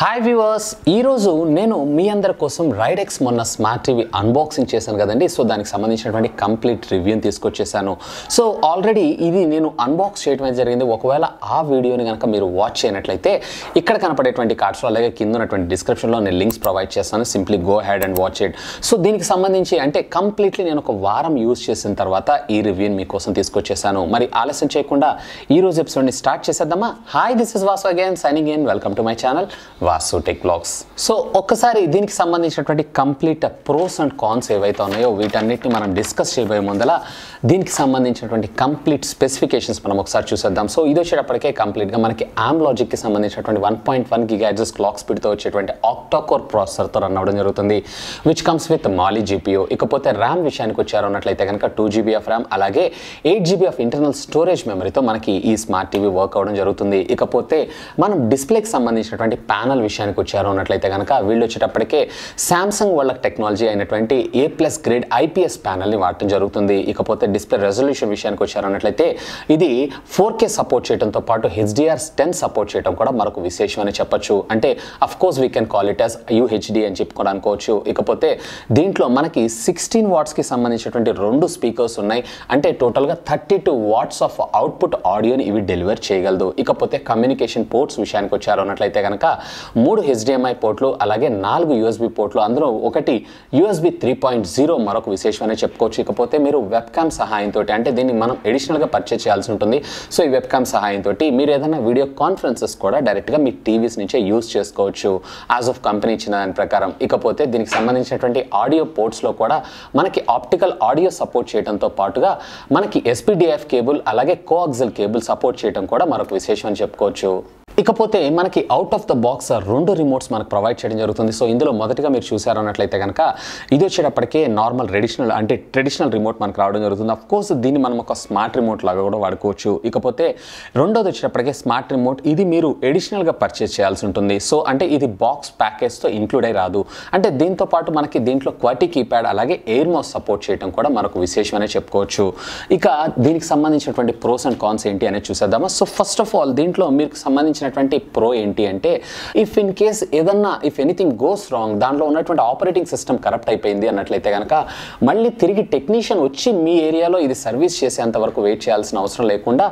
Hi viewers ఈరోజు నేను మీ అందరి కోసం రైడెక్స్ మొన్న స్మార్ట్ టీవీ అన్బాక్సింగ్ చేశాను కదండి. సో దానికి సంబంధించినటువంటి కంప్లీట్ రివ్యూని తీసుకొచ్చేసాను సో ఆల్రెడీ ఇది నేను అన్బాక్స్ చేయడం జరిగింది. ఒకవేళ ఆ వీడియోని కనుక మీరు వాచ్ చేయనట్లయితే ఇక్కడ కనపడేటువంటి కార్డ్స్లో అలాగే కింద ఉన్నటువంటి డిస్క్రిప్షన్లో నేను లింక్స్ ప్రొవైడ్ చేస్తాను. Simply go ahead and watch it so దీనికి సంబంధించి అంటే కంప్లీట్లీ నేను ఒక వారం యూజ్ చేసిన తర్వాత ఈ రివ్యూని మీకోసం తీసుకొచ్చేసాను మరి ఆలస్యం చేయకుండా ఈ రోజు ఎపిసోడ్ని స్టార్ట్ చేసేద్దామా? Hi this is Vasu again signing in welcome to my channel Vasu tech blogs. So ఒక్కసారి దీనికి సంబంధించినటువంటి కంప్లీట్ ప్రోస్ అండ్ కాన్స్ ఏవైతే ఉన్నాయో వీటన్నిటిని మనం డిస్కస్ చేయబోయే ముందల దీనికి సంబంధించినటువంటి కంప్లీట్ స్పెసిఫికేషన్స్ మనం ఒకసారి చూసేద్దాం. సో ఇది వచ్చేటప్పటికే కంప్లీట్గా మనకి ఆమ్ లాజిక్కి సంబంధించినటువంటి వన్ పాయింట్ వన్ గిగాజెస్ క్లాక్ స్పీడ్తో వచ్చేటువంటి ఆక్టాకోర్ ప్రాసెసర్తో రన్ అవ్వడం జరుగుతుంది which comes with Mali GPU ఇకపోతే ర్యామ్ విషయానికి వచ్చారు అన్నట్లయితే కనుక టూ జీబీ ఆఫ్ ర్యామ్ అలాగే eight GB of internal storage మెమరీతో మనకి ఈ స్మార్ట్ టీవీ వర్క్ అవ్వడం జరుగుతుంది. ఇకపోతే మనం డిస్ప్లేకి సంబంధించినటువంటి ప్యానల్ విషయానికి వచ్చారు అన్నట్లయితే కనుక వీళ్ళు వచ్చేటప్పటికే శాంసంగ్ వాళ్ళ టెక్నాలజీ అయినటువంటి ఏ ప్లస్ గ్రేడ్ ఐపీఎస్ ప్యానల్ని వాడటం జరుగుతుంది. ఇకపోతే డిస్ప్లే రెజల్యూషన్ విషయానికి వచ్చారు అన్నట్లయితే ఇది ఫోర్ కే సపోర్ట్ చేయడంతో పాటు హెచ్డిఆర్ టెన్ సపోర్ట్ చేయడం కూడా మరొక విశేషం అని చెప్పొచ్చు. అంటే of course we can call it as UHD అని చెప్పుకోవడానికి అనుకోవచ్చు. ఇకపోతే దీంట్లో మనకి సిక్స్టీన్ వాట్స్కి సంబంధించినటువంటి రెండు స్పీకర్స్ ఉన్నాయి. అంటే టోటల్గా thirty two watts of output ఆడియోని ఇవి డెలివర్ చేయగలదు. ఇకపోతే కమ్యూనికేషన్ పోర్ట్స్ విషయానికి వచ్చారు అన్నట్లయితే కనుక మూడు హెచ్డిఎంఐ పోర్ట్లు అలాగే నాలుగు యూఎస్బి పోర్ట్లు అందులో ఒకటి యూఎస్బి త్రీ పాయింట్ జీరో మరొక విశేషం అనే చెప్పుకోవచ్చు. ఇకపోతే మీరు వెబ్ క్యామ్ సహాయంతో అంటే దీన్ని మనం ఎడిషనల్గా పర్చేస్ చేయాల్సి ఉంటుంది. సో ఈ వెబ్ క్యామ్ సహాయంతో మీరు ఏదైనా వీడియో కాన్ఫరెన్సెస్ కూడా డైరెక్ట్గా మీ టీవీస్ నుంచే యూస్ చేసుకోవచ్చు. యాజ్ ఆఫ్ కంపెనీ ఇచ్చిన దాని ప్రకారం. ఇకపోతే దీనికి సంబంధించినటువంటి ఆడియో పోర్ట్స్లో కూడా మనకి ఆప్టికల్ ఆడియో సపోర్ట్ చేయడంతో పాటుగా మనకి ఎస్పీడిఎఫ్ కేబుల్ అలాగే కోఆక్సిల్ కేబుల్ సపోర్ట్ చేయడం కూడా మరొక విశేషం అని చెప్పుకోవచ్చు. ఇకపోతే మనకి అవుట్ ఆఫ్ ద బాక్స్ రెండు రిమోట్స్ మనకు ప్రొవైడ్ చేయడం జరుగుతుంది. సో ఇందులో మొదటిగా మీరు చూసారు అన్నట్లయితే కనుక ఇది వచ్చేటప్పటికే నార్మల్ ట్రెడిషనల్ అంటే ట్రెడిషనల్ రిమోట్ మనకు రావడం జరుగుతుంది. అఫ్ కోర్స్ దీన్ని మనం ఒక స్మార్ట్ రిమోట్ లాగా కూడా వాడుకోవచ్చు. ఇకపోతే రెండోది వచ్చేటప్పటికే స్మార్ట్ రిమోట్ ఇది మీరు ఎడిషనల్గా పర్చేస్ చేయాల్సి ఉంటుంది. సో అంటే ఇది బాక్స్ ప్యాకేజ్తో ఇంక్లూడ్ అయి రాదు. అంటే దీంతో పాటు మనకి దీంట్లో క్వాటీ కీప్యాడ్ అలాగే ఎయిర్ మౌస్ సపోర్ట్ చేయడం కూడా మనకు విశేషం అనే చెప్పుకోవచ్చు. ఇక దీనికి సంబంధించినటువంటి ప్రోస్ అండ్ కాన్స్ ఏంటి అనేది చూసేద్దామా? సో ఫస్ట్ ఆఫ్ ఆల్ దీంట్లో మీకు సంబంధించిన సంబంధించినటువంటి ప్రో ఏంటి అంటే ఇఫ్ ఇన్ కేస్ ఏదన్నా ఇఫ్ ఎనీథింగ్ గోస్ రాంగ్ దాంట్లో ఉన్నటువంటి ఆపరేటింగ్ సిస్టమ్ కరప్ట్ అయిపోయింది అన్నట్లయితే కనుక మళ్ళీ తిరిగి టెక్నీషియన్ వచ్చి మీ ఏరియాలో ఇది సర్వీస్ చేసేంత వరకు వెయిట్ చేయాల్సిన అవసరం లేకుండా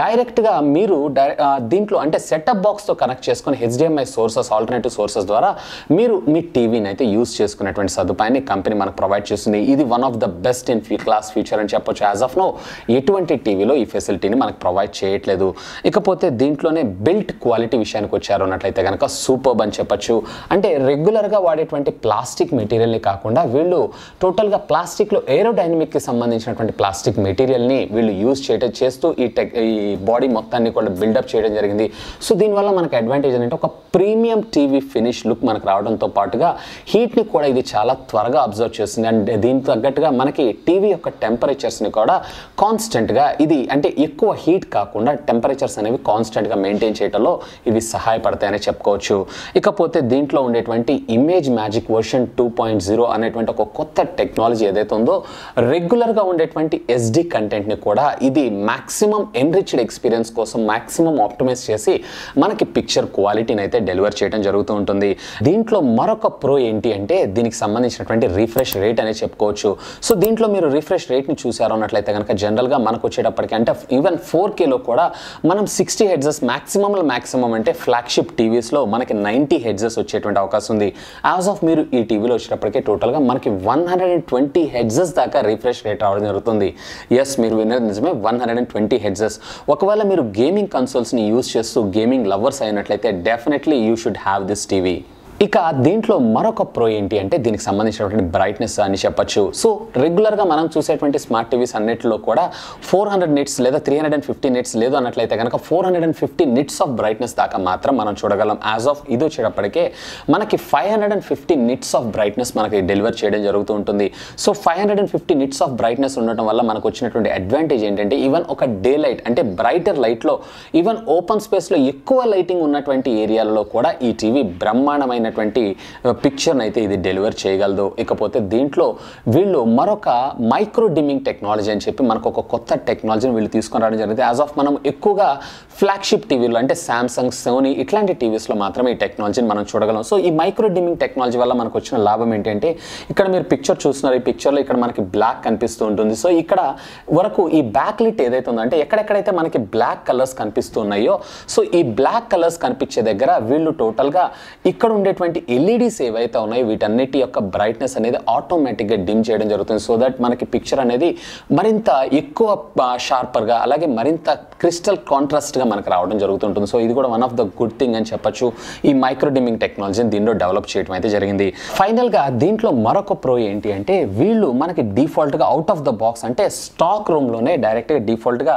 డైరెక్ట్గా మీరు దీంట్లో అంటే సెటప్ బాక్స్తో కనెక్ట్ చేసుకుని హెచ్డిఎంఐ సోర్సెస్ ఆల్టర్నేటివ్ సోర్సెస్ ద్వారా మీరు మీ టీవీని అయితే యూస్ చేసుకునేటువంటి సదుపాయాన్ని కంపెనీ మనకు ప్రొవైడ్ చేస్తుంది. ఇది one of the best in class feature అని చెప్పొచ్చు. యాజ్ ఆఫ్ నో ఎటువంటి టీవీలో ఈ ఫెసిలిటీని మనకు ప్రొవైడ్ చేయట్లేదు. ఇకపోతే దీంట్లోనే బిల్ట్ క్వాలిటీ విషయానికి వచ్చారు అన్నట్లయితే కనుక సూపర్బ్ అని చెప్పచ్చు. అంటే రెగ్యులర్గా వాడేటువంటి ప్లాస్టిక్ మెటీరియల్ని కాకుండా వీళ్ళు టోటల్గా ప్లాస్టిక్లో ఏరోడైనమిక్కి సంబంధించినటువంటి ప్లాస్టిక్ మెటీరియల్ని వీళ్ళు యూజ్ చేయడం చేస్తూ ఈ టెక్ ఈ బాడీ మొత్తాన్ని కూడా బిల్డప్ చేయడం జరిగింది. సో దీనివల్ల మనకు అడ్వాంటేజ్ ఏంటంటే ఒక ప్రీమియం టీవీ ఫినిష్ లుక్ మనకు రావడంతో పాటుగా హీట్ని కూడా ఇది చాలా త్వరగా అబ్జర్వ్ చేస్తుంది. అండ్ దీనికి తగ్గట్టుగా మనకి టీవీ యొక్క టెంపరేచర్స్ని కూడా కాన్స్టెంట్గా ఇది అంటే ఎక్కువ హీట్ కాకుండా టెంపరేచర్స్ అనేవి కాన్స్టెంట్గా మెయింటైన్ చేయడం చేయడంలో ఇవి సహాయపడతాయని చెప్పుకోవచ్చు. ఇకపోతే దీంట్లో ఉండేటువంటి image magic version two point zero అనేటువంటి ఒక కొత్త టెక్నాలజీ ఏదైతే ఉందో రెగ్యులర్గా ఉండేటువంటి ఎస్డి కంటెంట్ని కూడా ఇది మ్యాక్సిమం ఎన్రిచ్డ్ ఎక్స్పీరియన్స్ కోసం మ్యాక్సిమం ఆప్టిమైజ్ చేసి మనకి పిక్చర్ క్వాలిటీని అయితే డెలివర్ చేయడం జరుగుతూ ఉంటుంది. దీంట్లో మరొక ప్రో ఏంటి అంటే దీనికి సంబంధించినటువంటి రిఫ్రెష్ రేట్ అనేది చెప్పుకోవచ్చు. సో దీంట్లో మీరు రిఫ్రెష్ రేట్ని చూసారు అన్నట్లయితే కనుక జనరల్గా మనకు వచ్చేటప్పటికి అంటే ఈవెన్ ఫోర్ కేలో కూడా మనం సిక్స్టీ హెడ్జెస్ మ్యాక్సిమంలో మ్యాక్సిమం అంటే ఫ్లాగ్షిప్ టీవీస్లో మనకి నైంటీ హెడ్జెస్ వచ్చేటువంటి అవకాశం ఉంది. యాజ్ ఆఫ్ మీరు ఈ టీవీలో వచ్చినప్పటికీ టోటల్గా మనకి one hundred and twenty hertz దాకా రిఫ్రెష్ రేట్ రావడం జరుగుతుంది. ఎస్ మీరు విన్నది నిజమే one hundred and twenty hertz ఒకవేళ మీరు గేమింగ్ కన్సోల్స్ని యూస్ చేస్తూ గేమింగ్ లవర్స్ అయినట్లయితే definitely you should have this TV ఇక దీంట్లో మరొక ప్రో ఏంటి అంటే దీనికి సంబంధించినటువంటి బ్రైట్నెస్ అని చెప్పొచ్చు. సో రెగ్యులర్గా మనం చూసేటువంటి స్మార్ట్ టీవీస్ అన్నిటిలో కూడా ఫోర్ హండ్రెడ్ నిట్స్ లేదా three hundred and fifty nits లేదు అన్నట్లయితే కనుక four hundred and fifty nits of brightness దాకా మాత్రం మనం చూడగలం. యాజ్ ఆఫ్ ఇది వచ్చేటప్పటికే మనకి five hundred and fifty nits of brightness మనకి డెలివర్ చేయడం జరుగుతూ ఉంటుంది. So five hundred and fifty nits of brightness ఉండటం వల్ల మనకు వచ్చినటువంటి అడ్వాంటేజ్ ఏంటంటే ఈవెన్ ఒక డే లైట్ అంటే బ్రైటర్ లైట్లో ఈవెన్ ఓపెన్ స్పేస్లో ఎక్కువ లైటింగ్ ఉన్నటువంటి ఏరియాలలో కూడా ఈ టీవీ బ్రహ్మాండమైన అయినటువంటి పిక్చర్ని అయితే ఇది డెలివర్ చేయగలదు. ఇకపోతే దీంట్లో వీళ్ళు మరొక మైక్రో డిమ్మింగ్ టెక్నాలజీ అని చెప్పి మనకు ఒక కొత్త టెక్నాలజీని వీళ్ళు తీసుకుని రావడం జరిగింది. యాజ్ ఆఫ్ మనం ఎక్కువగా ఫ్లాగ్షిప్ టీవీలు అంటే శాంసంగ్ సోనీ ఇట్లాంటి టీవీస్లో మాత్రమే ఈ టెక్నాలజీని మనం చూడగలం. సో ఈ మైక్రో డిమ్మింగ్ టెక్నాలజీ వల్ల మనకు వచ్చిన లాభం ఏంటంటే ఇక్కడ మీరు పిక్చర్ చూస్తున్నారు. ఈ పిక్చర్లో ఇక్కడ మనకి బ్లాక్ కనిపిస్తూ ఉంటుంది. సో ఇక్కడ వరకు ఈ బ్యాక్ లిట్ ఏదైతే ఉందో అంటే ఎక్కడెక్కడైతే మనకి బ్లాక్ కలర్స్ కనిపిస్తున్నాయో సో ఈ బ్లాక్ కలర్స్ కనిపించే దగ్గర వీళ్ళు టోటల్గా ఇక్కడ ఉండే ఉండేటువంటి ఎల్ఈడీస్ ఏవైతే ఉన్నాయో వీటన్నిటి యొక్క బ్రైట్నెస్ అనేది ఆటోమేటిక్గా డిమ్ చేయడం జరుగుతుంది. సో దట్ మనకి పిక్చర్ అనేది మరింత ఎక్కువ షార్పర్గా అలాగే మరింత క్రిస్టల్ కాంట్రాస్ట్గా మనకు రావడం జరుగుతుంటుంది. సో ఇది కూడా one of the good thing అని చెప్పొచ్చు. ఈ మైక్రో డిమ్మింగ్ టెక్నాలజీని దీనిలో డెవలప్ చేయడం అయితే జరిగింది. ఫైనల్గా దీంట్లో మరొక ప్రో ఏంటి అంటే వీళ్ళు మనకి డిఫాల్ట్గా అవుట్ ఆఫ్ ద బాక్స్ అంటే స్టాక్ రూమ్లోనే డైరెక్ట్గా డిఫాల్ట్గా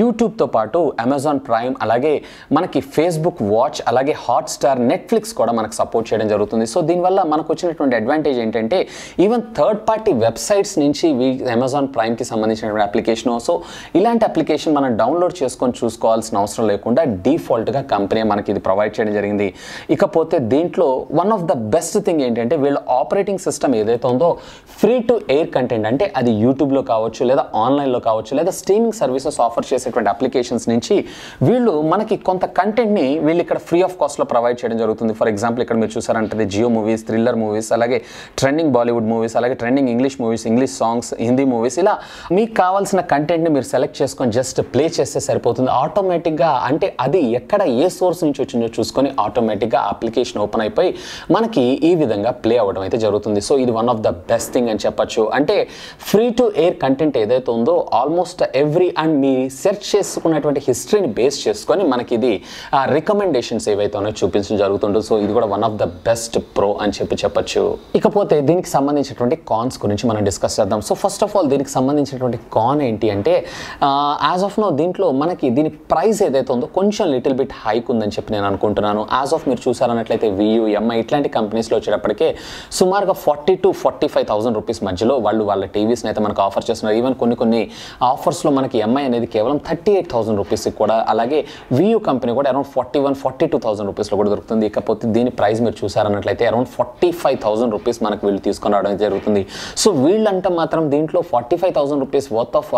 యూట్యూబ్తో పాటు అమెజాన్ ప్రైమ్ అలాగే మనకి ఫేస్బుక్ వాచ్ అలాగే హాట్స్టార్ నెట్ఫ్లిక్స్ కూడా మనకు సపోర్ట్ చేయడం జరుగుతుంది. సో దీనివల్ల మనకు వచ్చినటువంటి అడ్వాంటేజ్ ఏంటంటే ఈవెన్ థర్డ్ పార్టీ వెబ్సైట్స్ నుంచి అమెజాన్ ప్రైమ్కి సంబంధించినటువంటి అప్లికేషన్ సో ఇలాంటి అప్లికేషన్ మనం డౌన్లోడ్ చేసుకొని చూసుకోవాల్సిన అవసరం లేకుండా డీఫాల్ట్గా కంపెనీ మనకి ఇది ప్రొవైడ్ చేయడం జరిగింది. ఇకపోతే దీంట్లో one of the best thing ఏంటంటే వీళ్ళ ఆపరేటింగ్ సిస్టమ్ ఏదైతే ఉందో ఫ్రీ టు ఎయిర్ కంటెంట్ అంటే అది యూట్యూబ్లో కావచ్చు లేదా ఆన్లైన్లో కావచ్చు లేదా స్ట్రీమింగ్ సర్వీసెస్ ఆఫర్ చేసేటువంటి అప్లికేషన్స్ నుంచి వీళ్ళు మనకి కొంత కంటెంట్ని వీళ్ళు ఇక్కడ ఫ్రీ ఆఫ్ కాస్ట్లో ప్రొవైడ్ చేయడం జరుగుతుంది. ఫర్ ఎగ్జాంపుల్ ఇక్కడ మీరు చూసారంటే జియో మూవీస్ థ్రిల్లర్ మూవీస్ అలాగే ట్రెండింగ్ బాలీవుడ్ మూవీస్ అలాగే trending English movies English songs Hindi movies ఇలా మీకు కావాల్సిన కంటెంట్ని మీరు సెలెక్ట్ చేసుకొని జస్ట్ ప్లే చేస్తే సరిపోతుంది. ఆటోమేటిక్గా అంటే అది ఎక్కడ ఏ సోర్స్ నుంచి వచ్చిందో చూసుకొని ఆటోమేటిక్గా అప్లికేషన్ ఓపెన్ అయిపోయి మనకి ఈ విధంగా ప్లే అవ్వడం అయితే జరుగుతుంది. సో ఇది one of the best thing అని చెప్పచ్చు. అంటే ఫ్రీ టు ఎయిర్ కంటెంట్ ఏదైతే ఉందో ఆల్మోస్ట్ ఎవ్రీ అండ్ మీ సెర్చ్ చేసుకున్నటువంటి హిస్టరీని బేస్ చేసుకొని మనకి ఇది రికమెండేషన్స్ ఏవైతే ఉన్నాయో చూపించడం జరుగుతుంటుంది. సో ఇది కూడా one of the best pro అని చెప్పి చెప్పొచ్చు. ఇకపోతే దీనికి సంబంధించినటువంటి కాన్స్ గురించి మనం డిస్కస్ చేద్దాం. సో ఫస్ట్ ఆఫ్ ఆల్ దీనికి సంబంధించినటువంటి కాన్ ఏంటి అంటే యాజ్ ఆఫ్ నో దీంట్లో మనకి దీని ప్రైస్ ఏదైతే ఉందో కొంచెం లిటిల్ బిట్ హైక్ ఉందని చెప్పి నేను అనుకుంటున్నాను. యాజ్ ఆఫ్ మీరు చూసారన్నట్లయితే వియూ ఎంఐ ఇట్లాంటి కంపెనీస్లో వచ్చేటప్పటికే సుమారుగా forty to forty five thousand rupees మధ్యలో వాళ్ళు వాళ్ళ టీవీస్ని అయితే మనకు ఆఫర్ చేస్తున్నారు. ఈవెన్ కొన్ని కొన్ని ఆఫర్స్లో మనకి ఎంఐ అనేది కేవలం థర్టీ ఎయిట్ థౌసండ్ రూపీస్కి కూడా అలాగే వియూ కంపెనీ కూడా around forty one forty two thousand రూపీస్లో కూడా దొరుకుతుంది. ఇకపోతే దీని ప్రైస్ మీరు చూసారన్నట్లయితే around forty five thousand rupees మనకు వీళ్ళు తీసుకొని రావడం జరుగుతుంది. సో వీళ్ళంటే మాత్రం దీంట్లో forty five thousand rupees worth of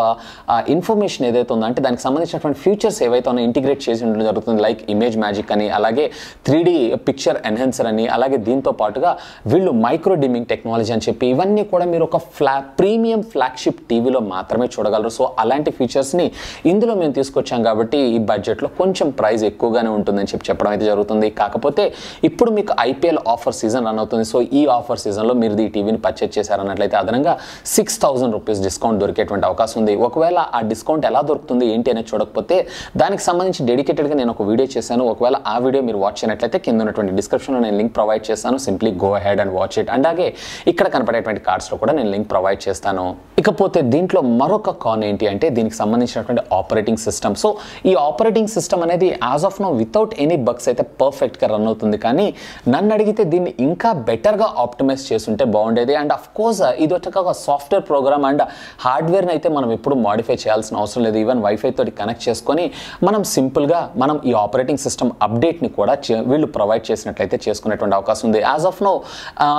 information ఏదైతే ఉందో అంటే దానికి సంబంధించినటువంటి ఫీచర్స్ ఏవైతే ఉన్నాయో ఇంటిగ్రేట్ చేసి ఉండడం జరుగుతుంది లైక్ ఇమేజ్ మ్యాజిక్ అని అలాగే త్రీ పిక్చర్ ఎన్హాన్సర్ అని అలాగే దీంతో పాటుగా వీళ్ళు మైక్రో డిమింగ్ టెక్నాలజీ అని చెప్పి ఇవన్నీ కూడా మీరు ఒక ఫ్లా ప్రీమియం ఫ్లాగ్షిప్ టీవీలో మాత్రమే చూడగలరు. సో అలాంటి ఫీచర్స్ని ఇందులో మేము తీసుకొచ్చాం కాబట్టి ఈ బడ్జెట్లో కొంచెం ప్రైస్ ఎక్కువగానే ఉంటుందని చెప్పి చెప్పడం అయితే జరుగుతుంది. కాకపోతే ఇప్పుడు మీకు ఐపీఎల్ ఆఫర్ సీజన్ రన్ అవుతుంది. సో ఈ ఆఫర్ సీజన్లో మీరు ఈ టీవీని పర్చేజ్ చేశారన్నట్లయితే అదనంగా సిక్స్ థౌసండ్ రూపీస్ డిస్కౌంట్ దొరికేటువంటి అవకాశం ఉంది. ఒకవేళ ఆ డిస్కౌంట్ ఎలా దొరుకుతుంది ఏంటి అనేది చూడకపోతే దానికి సంబంధించి డెడికేటెడ్గా నేను ఒక వీడియో చేశాను. ఒకవేళ ఆ వీడియో మీరు వాచ్ చేయనట్లయితే కింద ఉన్నటువంటి డిస్క్రిప్షన్లో నేను లింక్ ప్రొవైడ్ చేస్తాను. Simply go head and watch it అలాగే ఇక్కడ కనపడేటువంటి కార్డ్స్లో కూడా నేను లింక్ ప్రొవైడ్ చేస్తాను. ఇకపోతే దీంట్లో మరొక కాన్ ఏంటి అంటే దీనికి సంబంధించినటువంటి ఆపరేటింగ్ సిస్టమ్ సో ఈ ఆపరేటింగ్ సిస్టమ్ అనేది as of no without any bugs అయితే పర్ఫెక్ట్గా రన్ అవుతుంది. కానీ నన్ను అడిగితే దీన్ని ఇంకా బెటర్గా ఆప్టిమైజ్ చేస్తుంటే బాగుండేది. అండ్ అఫ్ కోర్స్ ఇది ఒక సాఫ్ట్వేర్ ప్రోగ్రామ్ అండ్ హార్డ్వేర్ని అయితే మనం ఎప్పుడు మాడిఫై చేయాల్సిన అవసరం లేదు. ఈవెన్ వైఫై తోటి కనెక్ట్ చేసుకొని మనం సింపుల్గా మనం ఈ ఆపరేటింగ్ సిస్టమ్ అప్డేట్ని కూడా చే- వీళ్ళు ప్రొవైడ్ చేసినట్లయితే చేసుకునేటువంటి అవకాశం ఉంది. యాజ్ ఆఫ్ నో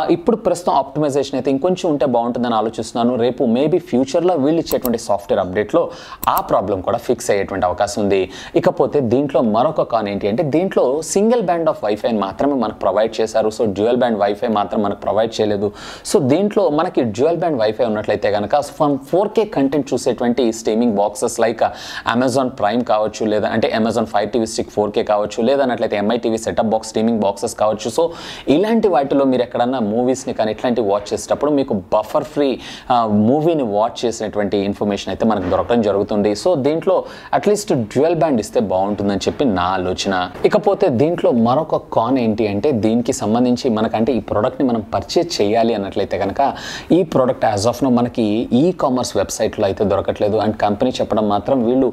ఇప్పుడు ప్రస్తుతం ఆప్టిమైజేషన్ అయితే ఇంకొంచెం ఉంటే బాగుంటుందని ఆలోచిస్తున్నాను. రేపు మేబీ ఫ్యూచర్లో వీళ్ళు ఇచ్చేటువంటి సాఫ్ట్వేర్ అప్డేట్లో ఆ ప్రాబ్లం కూడా ఫిక్స్ అయ్యేటువంటి అవకాశం ఉంది. ఇకపోతే దీంట్లో మరొక కాన్ ఏంటి అంటే దీంట్లో సింగిల్ బ్యాండ్ ఆఫ్ వైఫై మాత్రమే మనకు ప్రొవైడ్ ప్రొవైడ్ చేశారు. సో డ్యూయల్ బ్యాండ్ వైఫై మాత్రం మనకు ప్రొవైడ్ చేయలేదు. సో దీంట్లో మనకి డ్యూయల్ బ్యాండ్ వైఫై ఉన్నట్లయితే కనుక ఫ్రమ్ ఫోర్ కే కంటెంట్ చూసేటువంటి streaming boxes like Amazon Prime కావచ్చు లేదా అంటే Amazon five TV stick four K కావచ్చు లేదన్నట్లయితే MI TV setup box streaming boxes కావచ్చు. సో ఇలాంటి వాటిలో మీరు ఎక్కడన్నా మూవీస్ని కానీ ఇట్లాంటివి వాచ్ చేసేటప్పుడు మీకు బఫర్ ఫ్రీ మూవీని వాచ్ చేసినటువంటి ఇన్ఫర్మేషన్ అయితే మనకు దొరకడం జరుగుతుంది. సో దీంట్లో అట్లీస్ట్ డ్యూయల్ బ్యాండ్ ఇస్తే బాగుంటుందని చెప్పి నా ఆలోచన. ఇకపోతే దీంట్లో మరొక కాన్ ఏంటి అంటే దీనికి సంబంధించి మనకంటే ఈ ప్రోడక్ట్ని మనం పర్చేజ్ చేయాలి అన్నట్లయితే కనుక ఈ ప్రోడక్ట్ యాజ్ ఆఫ్ నో మనకి ఈ కామర్స్ వెబ్సైట్లో అయితే దొరకట్లేదు. అండ్ కంపెనీ చెప్పడం మాత్రం వీళ్ళు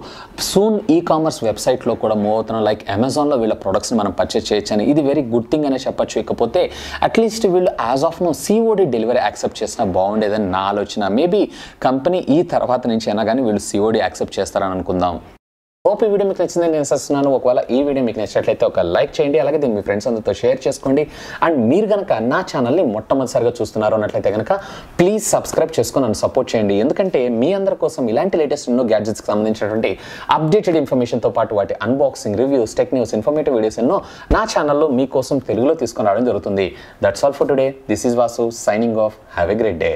సూన్ ఈ కామర్స్ వెబ్సైట్లో కూడా మూవ్ అవుతున్నాం లైక్ అమెజాన్లో వీళ్ళ ప్రొడక్ట్స్ని మనం పర్చేజ్ చేయొచ్చని ఇది వెరీ గుడ్ థింగ్ అనే చెప్పచ్చు. ఇకపోతే అట్లీస్ట్ వీళ్ళు as of no COD delivery accept చేసినా బాగుండేదని నా ఆలోచన. మేబీ కంపెనీ ఈ తర్వాత నుంచి అయినా కానీ వీళ్ళు సిఓడి యాక్సెప్ట్ చేస్తారని అనుకుందాం. హోప్ ఈ వీడియో మీకు నచ్చిందని నేను చేస్తున్నాను. ఒకవేళ ఈ వీడియో మీకు నచ్చినట్లయితే ఒక లైక్ చేయండి అలాగే దీన్ని మీ ఫ్రెండ్స్ అందరితో షేర్ చేసుకోండి. అండ్ మీరు కనుక నా ఛానల్ని మొట్టమొదటిసారిగా చూస్తున్నారు అన్నట్లయితే కనుక ప్లీజ్ సబ్స్క్రైబ్ చేసుకుని నన్ను సపోర్ట్ చేయండి. ఎందుకంటే మీ అందరి కోసం ఇలాంటి లేటెస్ట్ ఎన్నో గ్యాడ్జెట్స్కి సంబంధించినటువంటి అప్డేటెడ్ ఇన్ఫర్మేషన్తో పాటు వాటి unboxing reviews tech news informative videos ఎన్నో నా ఛానల్లో మీకోసం తెలుగులో తీసుకుని రావడం జరుగుతుంది. That's all for today this is Vasu signing off have a great day